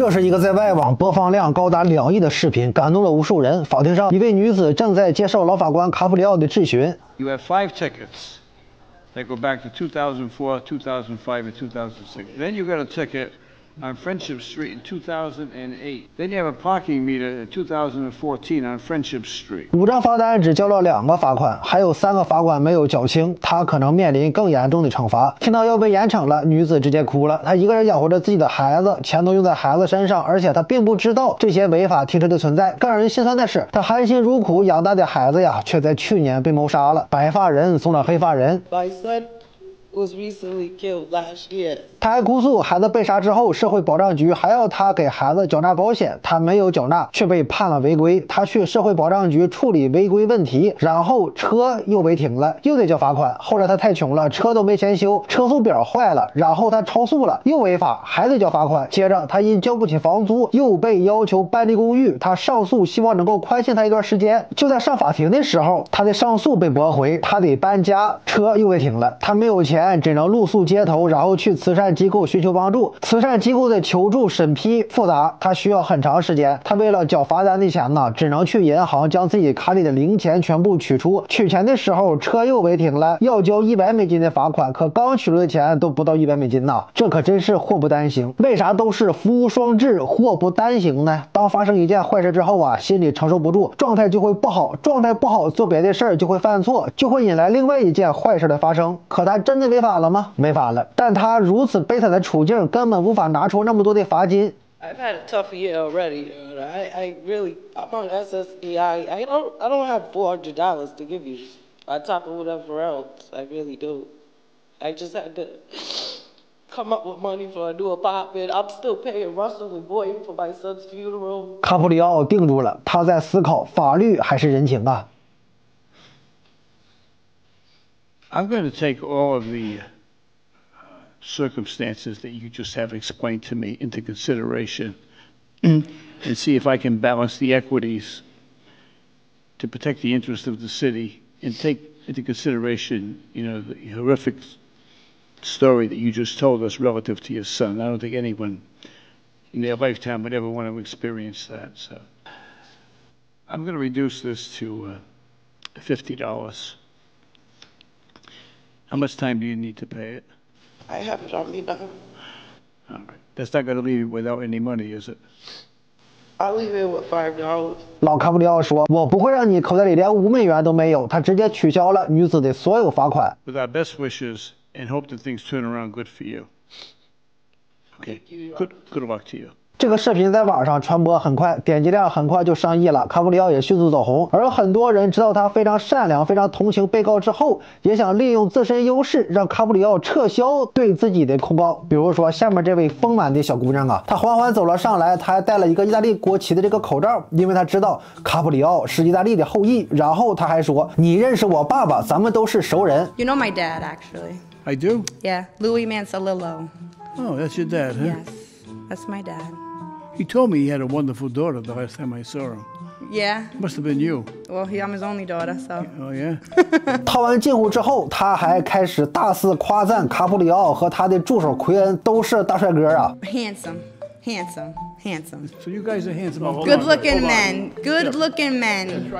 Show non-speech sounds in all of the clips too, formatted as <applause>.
这是一个在外网播放量高达两亿的视频，感动了无数人。法庭上，一位女子正在接受老法官卡普里奥的质询。You have five tickets that go back to 2004, 2005, and 2006. Then you got a ticket on Friendship Street in 2008. Then you have a parking meter in 2014 on Friendship Street. 五张罚单只交了两个罚款，还有三个罚款没有缴清，他可能面临更严重的惩罚。听到要被严惩了，女子直接哭了。她一个人养活着自己的孩子，钱都用在孩子身上，而且她并不知道这些违法停车的存在。更让人心酸的是，她含辛茹苦养大的孩子呀，却在去年被谋杀了。白发人送了黑发人。Was recently killed last year. 他还哭诉，孩子被杀之后，社会保障局还要他给孩子缴纳保险，他没有缴纳，却被判了违规。他去社会保障局处理违规问题，然后车又违停了，又得交罚款。后来他太穷了，车都没钱修，车速表坏了，然后他超速了，又违法，还得交罚款。接着他因交不起房租，又被要求搬离公寓。他上诉，希望能够宽限他一段时间。就在上法庭的时候，他的上诉被驳回，他得搬家，车又违停了，他没有钱。只能露宿街头，然后去慈善机构寻求帮助。慈善机构的求助审批复杂，他需要很长时间。他为了缴罚单的钱呢，只能去银行将自己卡里的零钱全部取出。取钱的时候，车又违停了，要交一百美金的罚款，可刚取出的钱都不到一百美金呐，这可真是祸不单行。为啥都是福无双至，祸不单行呢？当发生一件坏事之后啊，心里承受不住，状态就会不好，状态不好，做别的事儿就会犯错，就会引来另外一件坏事的发生。可他真的？违法了吗？没法了。但他如此悲惨的处境，根本无法拿出那么多的罚金。I've had a tough year already. I, I really, I'm on SSDI. I don't, I don't have four hundred dollars to give you. On top of whatever else, I really do. I just had to come up with money for a new apartment. I'm still paying Russell and Boyd for my son's funeral. 卡普里奥定住了，他在思考法律还是人情啊。I'm going to take all of the uh, circumstances that you just have explained to me into consideration and see if I can balance the equities to protect the interest of the city and take into consideration, you know, the horrific story that you just told us relative to your son. I don't think anyone in their lifetime would ever want to experience that. So I'm going to reduce this to uh, $50. How much time do you need to pay it? I have it on me now. All right. That's not going to leave you without any money, is it? I'll leave it with five dollars. 老卡布里奥说：“我不会让你口袋里连五美元都没有。”他直接取消了女子的所有罚款。With our best wishes and hope that things turn around good for you. Okay. Good. Good luck to you. 这个视频在网上传播很快，点击量很快就上亿了，卡普里奥也迅速走红。而很多人知道他非常善良、非常同情被告之后，也想利用自身优势让卡普里奥撤销对自己的控告。比如说下面这位丰满的小姑娘啊，她缓缓走了上来，她还戴了一个意大利国旗的这个口罩，因为她知道卡普里奥是意大利的后裔。然后她还说：“你认识我爸爸，咱们都是熟人。” You know my dad, actually. I do. Yeah, Louis Mansalillo. Oh, that's your dad, huh? Yes, that's my dad. He told me he had a wonderful daughter the last time I saw him. Yeah. Must have been you. Well, he, I'm his only daughter, so. Oh yeah. <laughs> 套完近乎之后，他还开始大肆夸赞卡普里奥和他的助手奎恩都是大帅哥啊。Handsome, handsome, Handsome. So you guys are handsome. Good looking men. Good looking men.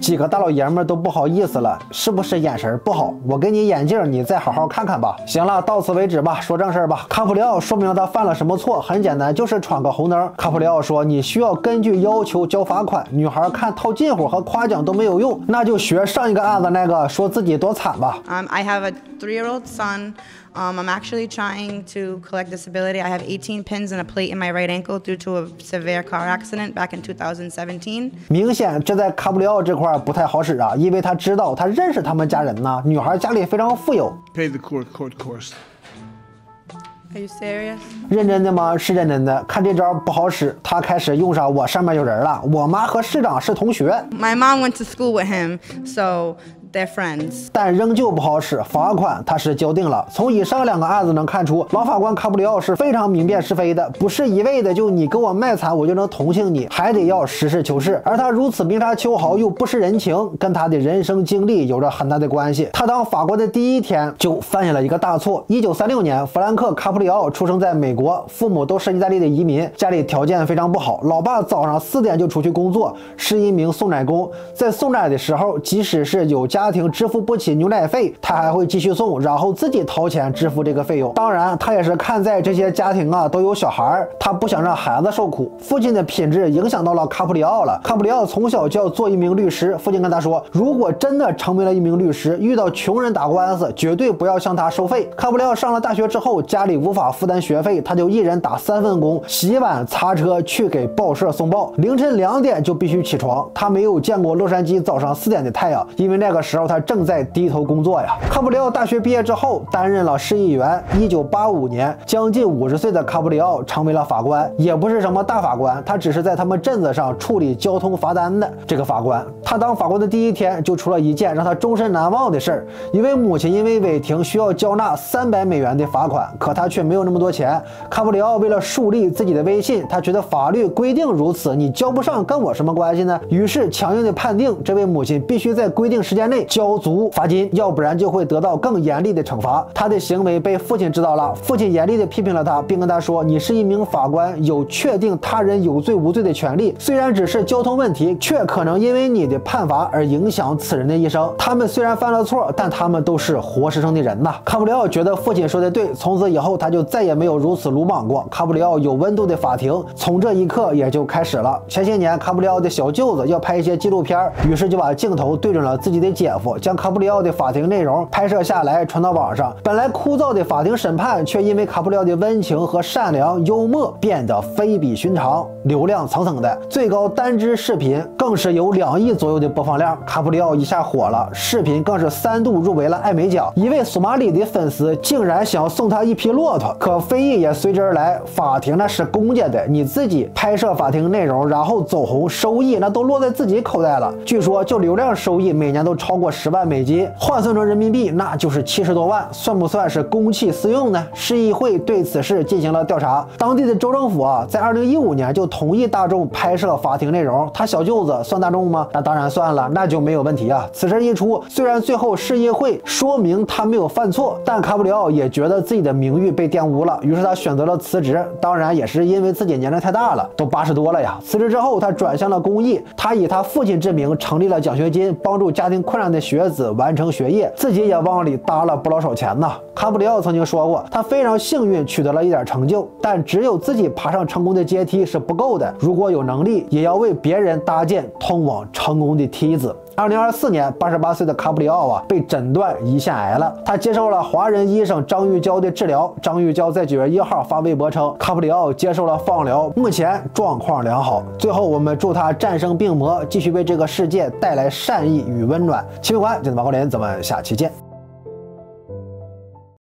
几个大老爷们儿都不好意思了，是不是眼神不好？我给你眼镜，你再好好看看吧。行了，到此为止吧，说正事儿吧。卡普里奥说明他犯了什么错，很简单，就是闯个红灯。卡普里奥说，你需要根据要求交罚款。女孩看套近乎和夸奖都没有用，那就学上一个案子那个说自己多惨吧。Um, I have a three-year-old son. Um, I'm actually trying to collect disability. I have 18 pins and a plate in my right ankle due to a severe car accident back in 2017. 明显这在卡布里奥这块不太好使啊，因为他知道他认识他们家人呢，女孩家里非常富有。Pay the court court course. Are you serious? 认真的吗？是认真的。看这招不好使，他开始用上我上面有人了。我妈和市长是同学。My mom went to school with him, so 但仍旧不好使，罚款他是交定了。从以上两个案子能看出，老法官卡布里奥是非常明辨是非的，不是一味的就你给我卖惨我就能同情你，还得要实事求是。而他如此明察秋毫又不失人情，跟他的人生经历有着很大的关系。他当法官的第一天就犯下了一个大错。一九三六年，弗兰克·卡普里奥出生在美国，父母都是意大利的移民，家里条件非常不好。老爸早上四点就出去工作，是一名送奶工。在送奶的时候，即使是有家家庭支付不起牛奶费，他还会继续送，然后自己掏钱支付这个费用。当然，他也是看在这些家庭啊都有小孩，他不想让孩子受苦。父亲的品质影响到了卡普里奥了。卡普里奥从小就要做一名律师，父亲跟他说，如果真的成为了一名律师，遇到穷人打官司，绝对不要向他收费。卡普里奥上了大学之后，家里无法负担学费，他就一人打三份工，洗碗、擦车，去给报社送报。凌晨两点就必须起床，他没有见过洛杉矶早上四点的太阳，因为那个时时候他正在低头工作呀。卡布里奥大学毕业之后，担任了市议员。一九八五年，将近五十岁的卡布里奥成为了法官，也不是什么大法官，他只是在他们镇子上处理交通罚单的这个法官。他当法官的第一天就出了一件让他终身难忘的事儿：一位母亲因为违停需要交纳三百美元的罚款，可他却没有那么多钱。卡布里奥为了树立自己的威信，他觉得法律规定如此，你交不上跟我什么关系呢？于是强硬的判定这位母亲必须在规定时间内交足罚金，要不然就会得到更严厉的惩罚。他的行为被父亲知道了，父亲严厉地批评了他，并跟他说：“你是一名法官，有确定他人有罪无罪的权利。虽然只是交通问题，却可能因为你的判罚而影响此人的一生。他们虽然犯了错，但他们都是活生生的人呐。”卡布里奥觉得父亲说的对，从此以后他就再也没有如此鲁莽过。卡布里奥有温度的法庭从这一刻也就开始了。前些年，卡布里奥的小舅子要拍一些纪录片，于是就把镜头对准了自己的姐姐夫，将卡布里奥的法庭内容拍摄下来传到网上。本来枯燥的法庭审判，却因为卡布里奥的温情和善良、幽默变得非比寻常，流量蹭蹭的。最高单支视频更是有两亿左右的播放量。卡布里奥一下火了，视频更是三度入围了艾美奖。一位索马里的粉丝竟然想送他一匹骆驼，可非议也随之而来。法庭那是公家的，你自己拍摄法庭内容，然后走红，收益那都落在自己口袋了。据说就流量收益每年都超超过十万美金，换算成人民币那就是七十多万，算不算是公器私用呢？市议会对此事进行了调查，当地的州政府啊，在二零一五年就同意大众拍摄法庭内容。他小舅子算大众吗？那当然算了，那就没有问题啊。此事一出，虽然最后市议会说明他没有犯错，但卡布里奥也觉得自己的名誉被玷污了，于是他选择了辞职。当然也是因为自己年龄太大了，都八十多了呀。辞职之后，他转向了公益，他以他父亲之名成立了奖学金，帮助家庭困难的学子完成学业，自己也往里搭了不老少钱呢。卡布里奥曾经说过，他非常幸运取得了一点成就，但只有自己爬上成功的阶梯是不够的，如果有能力，也要为别人搭建通往成功的梯子。二零二四年，八十八岁的卡布里奥啊，被诊断胰腺癌了。他接受了华人医生张玉娇的治疗。张玉娇在九月一号发微博称，卡布里奥接受了放疗，目前状况良好。最后，我们祝他战胜病魔，继续为这个世界带来善意与温暖。秦伟观，镜子马国林，咱们下期见。